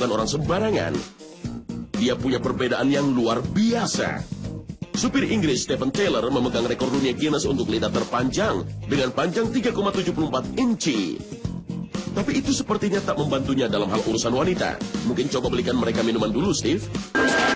bukan orang sembarangan. Dia punya perbedaan yang luar biasa. Supir Inggris Stephen Taylor memegang rekor dunia Guinness untuk lidah terpanjang dengan panjang 3,74 inci. Tapi itu sepertinya tak membantunya dalam hal urusan wanita. Mungkin coba belikan mereka minuman dulu, Steve.